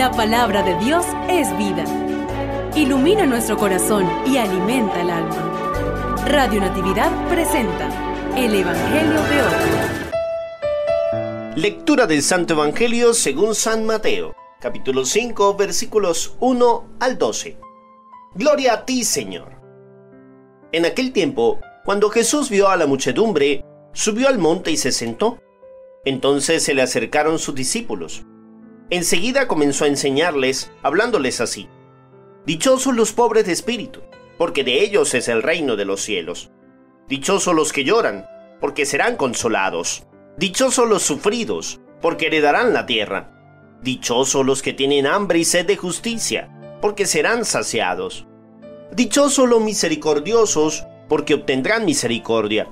La palabra de Dios es vida. Ilumina nuestro corazón y alimenta el alma. Radio Natividad presenta el Evangelio de hoy. Lectura del Santo Evangelio según San Mateo, capítulo 5, versículos 1 al 12. Gloria a ti, Señor. En aquel tiempo, cuando Jesús vio a la muchedumbre, subió al monte y se sentó. Entonces se le acercaron sus discípulos. Enseguida comenzó a enseñarles, hablándoles así. Dichosos los pobres de espíritu, porque de ellos es el reino de los cielos. Dichosos los que lloran, porque serán consolados. Dichosos los sufridos, porque heredarán la tierra. Dichosos los que tienen hambre y sed de justicia, porque serán saciados. Dichosos los misericordiosos, porque obtendrán misericordia.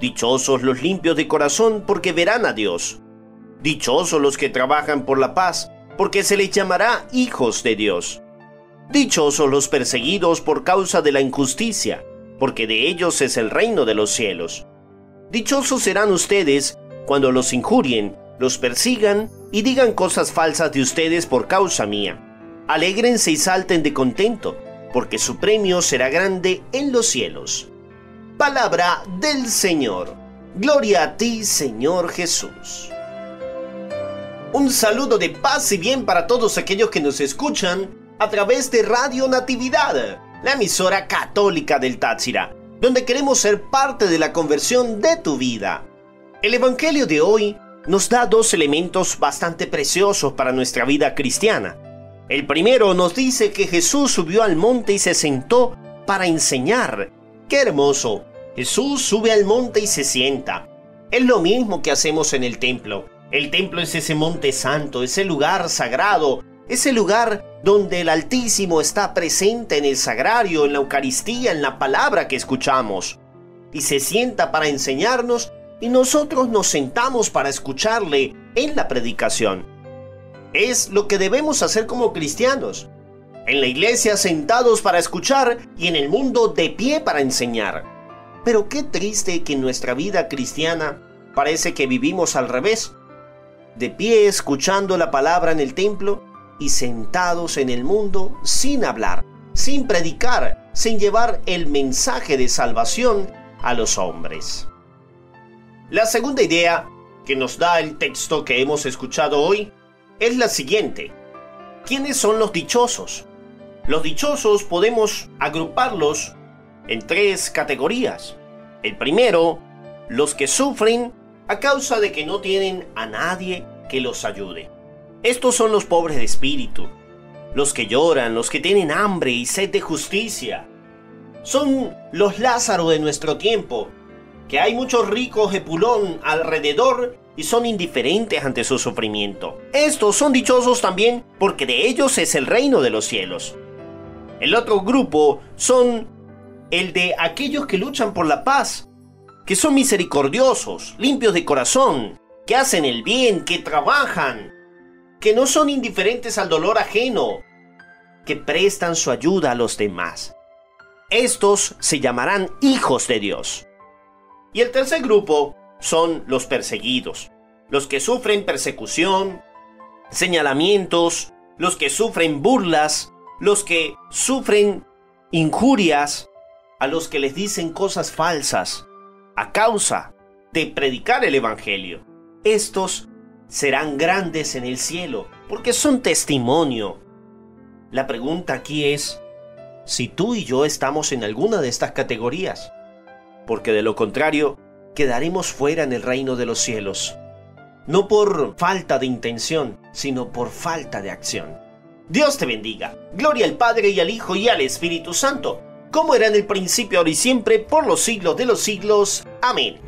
Dichosos los limpios de corazón, porque verán a Dios. Dichosos los que trabajan por la paz, porque se les llamará hijos de Dios. Dichosos los perseguidos por causa de la injusticia, porque de ellos es el reino de los cielos. Dichosos serán ustedes cuando los injurien, los persigan y digan cosas falsas de ustedes por causa mía. Alégrense y salten de contento porque su premio será grande en los cielos. Palabra del Señor. Gloria a ti, Señor Jesús. Un saludo de paz y bien para todos aquellos que nos escuchan a través de Radio Natividad, la emisora católica del Táchira, donde queremos ser parte de la conversión de tu vida. El Evangelio de hoy nos da dos elementos bastante preciosos para nuestra vida cristiana el primero nos dice que Jesús subió al monte y se sentó para enseñar. ¡Qué hermoso! Jesús sube al monte y se sienta. Es lo mismo que hacemos en el templo. El templo es ese monte santo, ese lugar sagrado, ese lugar donde el Altísimo está presente en el sagrario, en la Eucaristía, en la palabra que escuchamos. Y se sienta para enseñarnos y nosotros nos sentamos para escucharle en la predicación. Es lo que debemos hacer como cristianos. En la iglesia sentados para escuchar y en el mundo de pie para enseñar. Pero qué triste que en nuestra vida cristiana parece que vivimos al revés. De pie escuchando la palabra en el templo y sentados en el mundo sin hablar, sin predicar, sin llevar el mensaje de salvación a los hombres. La segunda idea que nos da el texto que hemos escuchado hoy es la siguiente. ¿Quiénes son los dichosos? Los dichosos podemos agruparlos en tres categorías. El primero, los que sufren a causa de que no tienen a nadie que los ayude. Estos son los pobres de espíritu, los que lloran, los que tienen hambre y sed de justicia. Son los Lázaro de nuestro tiempo, que hay muchos ricos de Pulón alrededor y son indiferentes ante su sufrimiento. Estos son dichosos también porque de ellos es el reino de los cielos. El otro grupo son el de aquellos que luchan por la paz, que son misericordiosos, limpios de corazón, que hacen el bien, que trabajan, que no son indiferentes al dolor ajeno, que prestan su ayuda a los demás. Estos se llamarán hijos de Dios. Y el tercer grupo son los perseguidos, los que sufren persecución, señalamientos, los que sufren burlas, los que sufren injurias, a los que les dicen cosas falsas a causa de predicar el Evangelio. Estos serán grandes en el cielo porque son testimonio. La pregunta aquí es si tú y yo estamos en alguna de estas categorías, porque de lo contrario, quedaremos fuera en el reino de los cielos. No por falta de intención, sino por falta de acción. Dios te bendiga. Gloria al Padre y al Hijo y al Espíritu Santo, como era en el principio, ahora y siempre, por los siglos de los siglos. I mean,